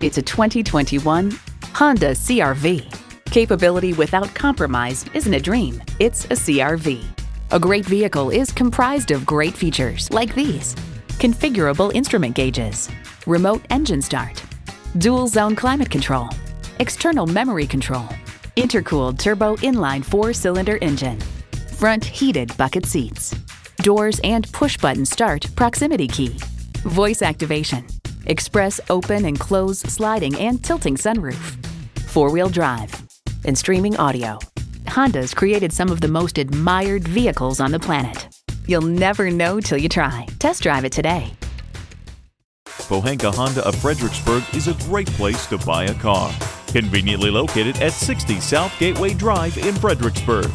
It's a 2021 Honda CRV. Capability without compromise isn't a dream, it's a CRV. A great vehicle is comprised of great features like these. Configurable instrument gauges, remote engine start, dual zone climate control, external memory control, intercooled turbo inline four-cylinder engine, front heated bucket seats, doors and push-button start proximity key, voice activation, express open and close sliding and tilting sunroof, four-wheel drive, and streaming audio. Honda's created some of the most admired vehicles on the planet. You'll never know till you try. Test drive it today. Pohanka Honda of Fredericksburg is a great place to buy a car. Conveniently located at 60 South Gateway Drive in Fredericksburg.